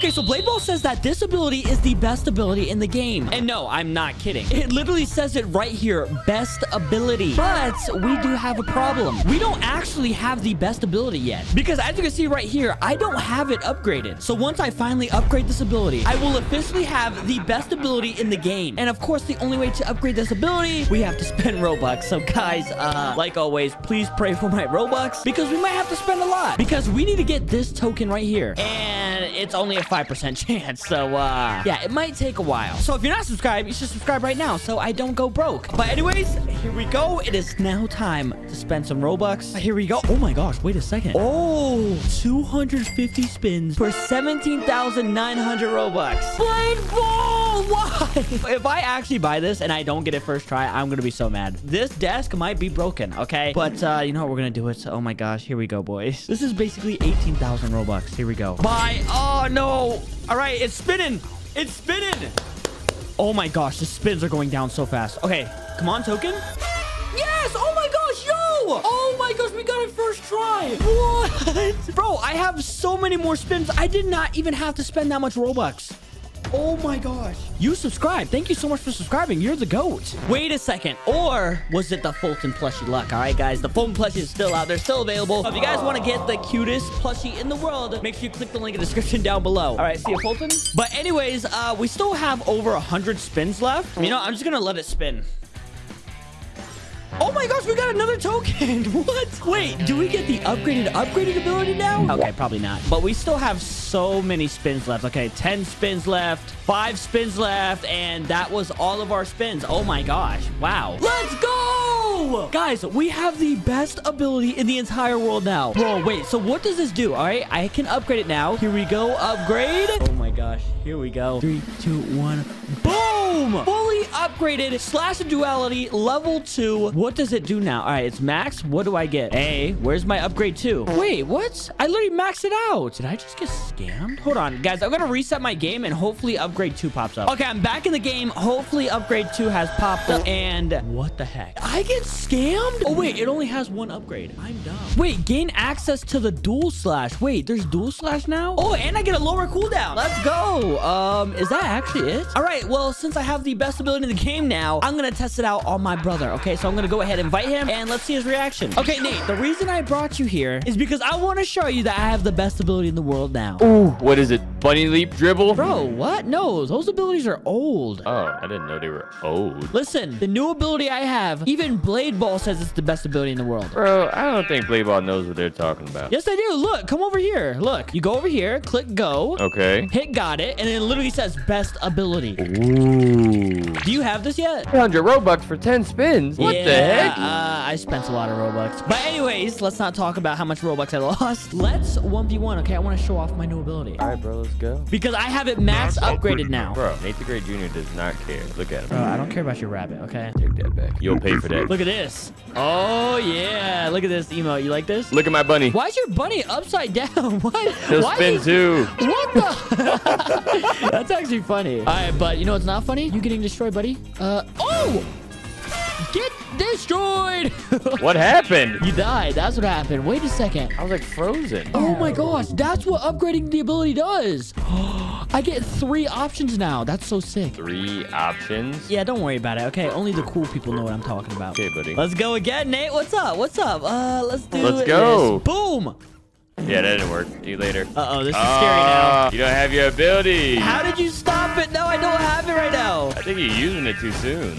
Okay, so Blade Ball says that this ability is the best ability in the game. And no, I'm not kidding. It literally says it right here, best ability. But we do have a problem. We don't actually have the best ability yet. Because as you can see right here, I don't have it upgraded. So once I finally upgrade this ability, I will officially have the best ability in the game. And of course, the only way to upgrade this ability, we have to spend Robux. So guys, uh, like always, please pray for my Robux because we might have to spend a lot because we need to get this token right here. And it's only a 5% chance. So, uh, yeah, it might take a while. So if you're not subscribed, you should subscribe right now so I don't go broke. But anyways, here we go. It is now time to spend some Robux. Here we go. Oh my gosh, wait a second. Oh, 250 spins for 17,900 Robux. Blade Ball! Why? If I actually buy this and I don't get it first try, I'm going to be so mad. This desk might be broken, okay? But, uh, you know what? We're going to do it. Oh my gosh, here we go, boys. This is basically 18,000 Robux. Here we go. Buy. Oh, no. All right, it's spinning. It's spinning. Oh my gosh, the spins are going down so fast. Okay, come on, token. Oh my gosh, we got it first try. What? Bro, I have so many more spins. I did not even have to spend that much Robux. Oh my gosh. You subscribed. Thank you so much for subscribing. You're the GOAT. Wait a second. Or was it the Foltyn plushie luck? All right, guys. The Foltyn plushie is still out there, still available. If you guys want to get the cutest plushie in the world, make sure you click the link in the description down below. All right, see you, Foltyn. But anyways, uh, we still have over 100 spins left. You know, I'm just going to let it spin. Oh my gosh, we got another token. what? Wait, do we get the upgraded, upgraded ability now? Okay, probably not. But we still have so many spins left. Okay, 10 spins left, 5 spins left, and that was all of our spins. Oh my gosh. Wow. Let's go! Guys, we have the best ability in the entire world now. Bro, wait, so what does this do? All right, I can upgrade it now. Here we go, upgrade. Oh my gosh, here we go. Three, two, one, boom! Fully upgraded slash duality level 2. What does it do now? All right, it's max. What do I get? A, where's my upgrade 2? Wait, what? I literally maxed it out. Did I just get scammed? Hold on, guys. I'm going to reset my game and hopefully upgrade 2 pops up. Okay, I'm back in the game. Hopefully upgrade 2 has popped up. And what the heck? I get scammed? Oh, wait, it only has one upgrade. I'm dumb. Wait, gain access to the dual slash. Wait, there's dual slash now? Oh, and I get a lower cooldown. Let's go. Um, is that actually it? All right, well, since I have the best ability in the game now, I'm going to test it out on my brother. Okay, so I'm going to go ahead and invite him and let's see his reaction. Okay, Nate, the reason I brought you here is because I want to show you that I have the best ability in the world now. Ooh, what is it? Bunny leap dribble? Bro, what? No, those abilities are old. Oh, I didn't know they were old. Listen, the new ability I have, even Blade Ball says it's the best ability in the world. Bro, I don't think Blade Ball knows what they're talking about. Yes, I do. Look, come over here. Look, you go over here, click go, Okay. hit got it, and it literally says best ability. Ooh. Do you have this yet? 300 Robux for 10 spins? What yeah, the heck? Uh, I spent a lot of Robux. But anyways, let's not talk about how much Robux I lost. Let's 1v1, okay? I want to show off my new ability. All right, bro, let's go. Because I have it max upgraded now. Bro, Nate the Great Jr. does not care. Look at him. Bro, I don't care about your rabbit, okay? Take that back. You'll pay for that. Look at this. Oh, yeah. Look at this emote. You like this? Look at my bunny. Why is your bunny upside down? What? He'll Why spin is- too. What the? That's actually funny. All right, but you know what's not funny? You getting destroyed, buddy. Uh, oh! Get destroyed! What happened? you died. That's what happened. Wait a second. I was like frozen. Oh my gosh, that's what upgrading the ability does. I get three options now. That's so sick. Three options. Yeah, don't worry about it. Okay, only the cool people know what I'm talking about. Okay, buddy. Let's go again, Nate. What's up? What's up? Uh, let's do Let's this. go. Boom. Yeah, that didn't work. See you later. Uh oh, this is scary now. You don't have your ability. How did you stop it? No, I don't have it right now. I think you're using it too soon.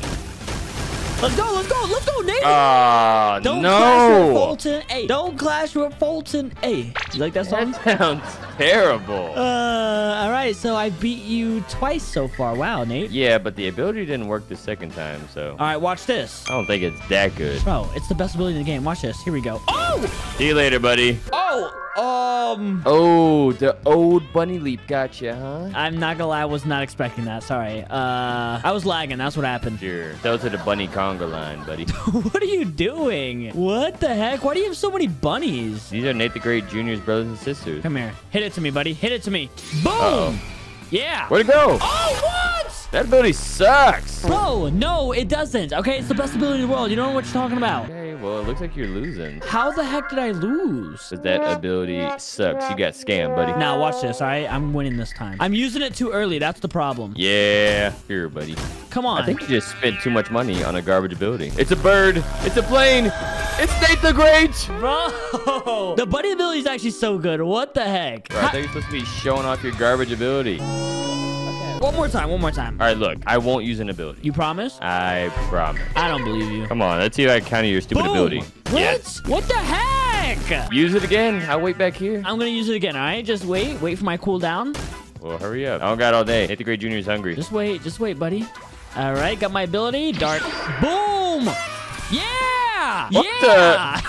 Let's go, let's go, let's go, Nate. Ah, don't clash with no. Foltyn. Hey, don't clash with Foltyn. A. you like that song? That sounds terrible. Uh, all right. So I beat you twice so far. Wow, Nate. Yeah, but the ability didn't work the second time, so All right, watch this. I don't think it's that good. Bro, it's the best ability in the game. Watch this. Here we go. Oh! See you later, buddy. Oh! Um... Oh, the old bunny leap got you, huh? I'm not gonna lie, I was not expecting that. Sorry. Uh, I was lagging. That's what happened. Sure. Go to the bunny conga line, buddy. what are you doing? What the heck? Why do you have so many bunnies? These are Nate the Great Jr.'s brothers and sisters. Come here. Hit it to me, buddy. Hit it to me. Boom! Uh-oh. Yeah. Where'd it go? Oh, what? That ability sucks. Bro, no, it doesn't. Okay, it's the best ability in the world. You don't know what you're talking about. Okay, well, it looks like you're losing. How the heck did I lose? That ability sucks. You got scammed, buddy. Now watch this, right? I'm winning this time. I'm using it too early. That's the problem. Yeah, here, buddy. Come on. I think you just spent too much money on a garbage ability. It's a bird. It's a plane. It's Nate the Great. Bro, the buddy ability is actually so good. What the heck? Bro, I thought you're supposed to be showing off your garbage ability. One more time, one more time. All right, look, I won't use an ability. You promise? I promise. I don't believe you. Come on, let's see if I can counter your stupid Boom. ability. What? Yes. What the heck? Use it again. I'll wait back here. I'm gonna use it again, all right? Just wait. Wait for my cooldown. Well, hurry up. I don't got all day. Great Jr. is hungry. Just wait. Just wait, buddy. All right, got my ability. Dart. Boom! Yeah! What yeah!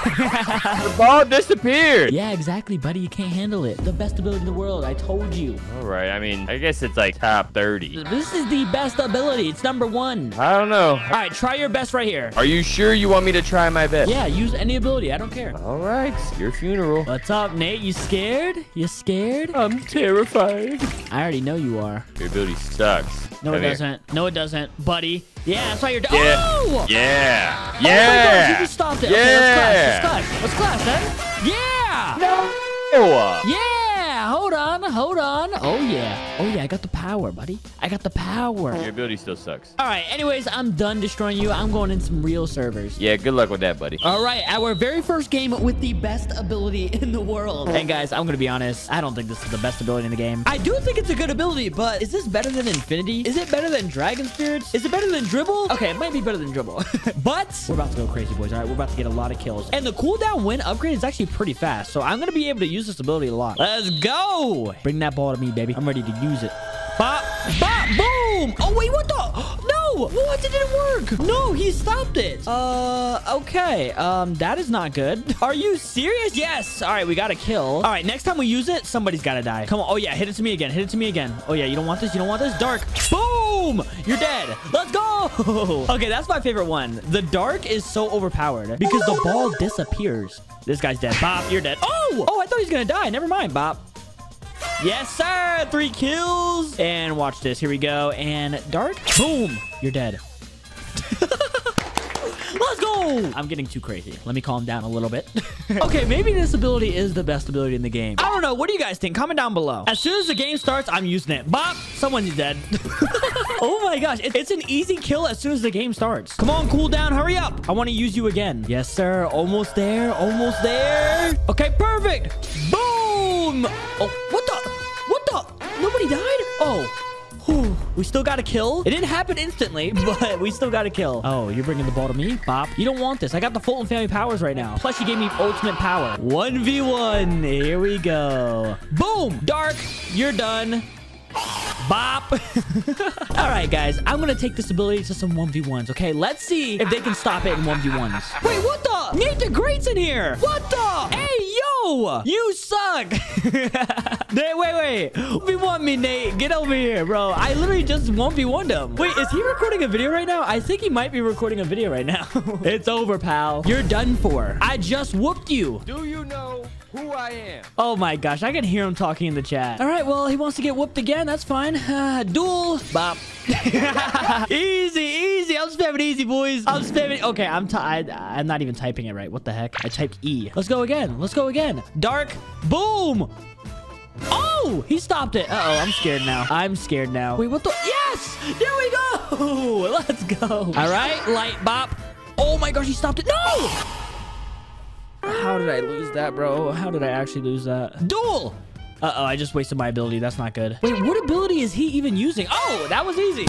The ball disappeared. yeah, exactly, buddy. You can't handle it. The best ability in the world. I told you. All right, I mean, I guess it's like top 30. This is the best ability. It's number one. I don't know. All right, try your best right here. Are you sure you want me to try my best? Yeah, use any ability. I don't care. All right, your funeral. What's up, Nate? You scared? You scared? I'm terrified. I already know you are. Your ability sucks. No, Come it here. doesn't. No, it doesn't, buddy. Yeah, that's why you're. Yeah. Oh! Yeah. Oh my Yeah. gosh, you just stopped it. Yeah. Okay, let's clash. Let's clash. Let's clash then. Yeah. No. Yeah. Hold on. Hold on. Oh yeah. Oh yeah. I got the power, buddy. I got the power. Your ability still sucks. All right. Anyways, I'm done destroying you. I'm going in some real servers. Yeah, good luck with that, buddy. All right, our very first game with the best ability in the world. And guys, I'm gonna be honest, I don't think this is the best ability in the game. I do think it's a good ability, but is this better than Infinity? Is it better than Dragon Spirits? Is it better than Dribble? Okay, it might be better than Dribble. but we're about to go crazy, boys. All right, we're about to get a lot of kills. And the cooldown win upgrade is actually pretty fast, so I'm gonna be able to use this ability a lot. Let's go! Bring that ball to me, baby. I'm ready to use it. Bop, bop, boom! Oh, wait, what the? No! What? It didn't work! No, he stopped it. Uh, okay. Um, that is not good. Are you serious? Yes! All right, we got a kill. All right, next time we use it, somebody's got to die. Come on. Oh, yeah, hit it to me again. Hit it to me again. Oh, yeah, you don't want this? You don't want this? Dark. Boom! You're dead. Let's go! okay, that's my favorite one. The dark is so overpowered because the ball disappears. This guy's dead. Bop, you're dead. Oh! Oh, I thought he was going to die. Never mind, Bop. Yes, sir. Three kills. And watch this. Here we go. And Dark. Boom. You're dead. Let's go. I'm getting too crazy. Let me calm down a little bit. okay, maybe this ability is the best ability in the game. I don't know. What do you guys think? Comment down below. As soon as the game starts, I'm using it. Bop. Someone's dead. oh my gosh. It- It's an easy kill as soon as the game starts. Come on, cool down. Hurry up. I want to use you again. Yes, sir. Almost there. Almost there. Okay, perfect. Boom. Oh? What We still got a kill. It didn't happen instantly, but we still got a kill. Oh, you're bringing the ball to me? Bop. You don't want this. I got the Foltyn family powers right now. Plus, you gave me ultimate power. 1v1. Here we go. Boom. Dark. You're done. Bop. All right, guys. I'm going to take this ability to some 1v1s, okay? Let's see if they can stop it in 1v1s. Wait, what the? Nate the Great's in here. What the? Hey, yo. You suck. Nate, wait, wait. 1v1 me, Nate. Get over here, bro. I literally just 1v1'd him. Wait, is he recording a video right now? I think he might be recording a video right now. it's over, pal. You're done for. I just whooped you. Do you know who I am? Oh my gosh, I can hear him talking in the chat. All right, well, he wants to get whooped again. That's fine. Uh, duel. Bop. easy, easy. I'm spamming easy, boys. I'm spamming. Okay, I'm t I, I'm not even typing it right. What the heck? I typed E. Let's go again. Let's go again. Dark. Boom. Oh, he stopped it. Uh-oh, I'm scared now. I'm scared now. Wait, what the? Yes! There we go! Let's go. All right, light bop. Oh my gosh, he stopped it. No! How did I lose that, bro? How did I actually lose that? Duel! Uh-oh, I just wasted my ability. That's not good. Wait, what ability is he even using? Oh, that was easy.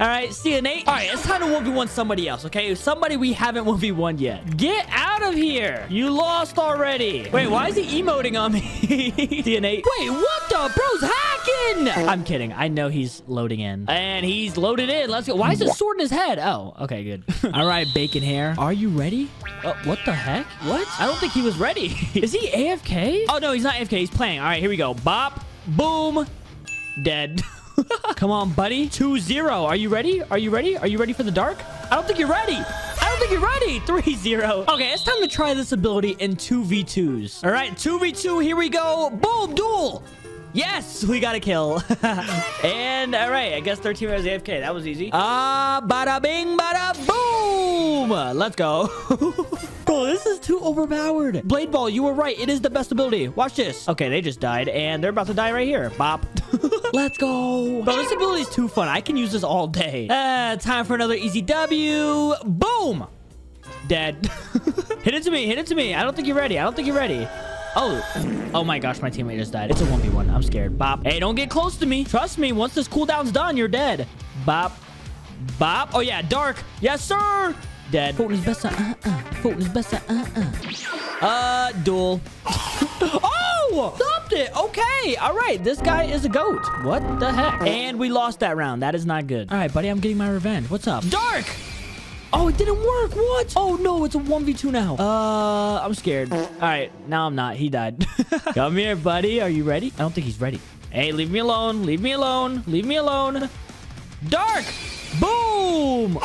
All right, see you, Nate. All right, it's time to 1v1 somebody else, okay? Somebody we haven't 1v1 yet. Get out of here. You lost already. Wait, why is he emoting on me? see you, Nate. Wait, what the? Bro's hacking! I'm kidding. I know he's loading in. And he's loaded in. Let's go. Why is a sword in his head? Oh, okay, good. All right, bacon hair. Are you ready? Oh, what the heck? What? I don't think he was ready. is he AFK? Oh, no, he's not AFK. He's playing. All right, here we go. Bop. Boom. Dead. Come on, buddy. 2-0. Are you ready? Are you ready? Are you ready for the dark? I don't think you're ready. I don't think you're ready. 3-0. Okay, it's time to try this ability in 2v2s. All right, 2v2. Here we go. Boom, duel. Yes, we got a kill. and all right, I guess 13 was AFK. That was easy. Ah, bada bing, bada boom. Let's go. Bro, this is too overpowered. Blade Ball, you were right. It is the best ability. Watch this. Okay, they just died, and they're about to die right here. Bop. Let's go. Bro, this ability is too fun. I can use this all day. Uh, time for another easy W. Boom. Dead. hit it to me. Hit it to me. I don't think you're ready. I don't think you're ready. Oh, oh my gosh, my teammate just died. It's a 1v1. I'm scared. Bop. Hey, don't get close to me. Trust me, once this cooldown's done, you're dead. Bop. Bop. Oh, yeah, dark. Yes, sir. Dead. Foltyn is best. Uh-uh. Foltyn is best. Uh-uh. Uh, duel. oh! Stopped it. Okay. All right. This guy is a goat. What the heck? And we lost that round. That is not good. All right, buddy. I'm getting my revenge. What's up? Dark! Oh, it didn't work. What? Oh, no. It's a 1v2 now. Uh, I'm scared. All right. Now I'm not. He died. Come here, buddy. Are you ready? I don't think he's ready. Hey, leave me alone. Leave me alone. Leave me alone. Dark. Boom.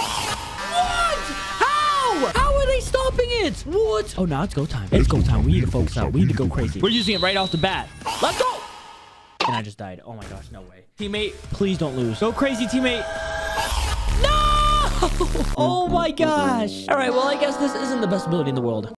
How? How are they stopping it? What? Oh, now it's go time. It's go time. We need to focus out. We need to go crazy. We're using it right off the bat. Let's go. And I just died. Oh, my gosh. No way. Teammate, please don't lose. Go crazy, teammate. No! Oh my gosh. All right, well, I guess this isn't the best ability in the world.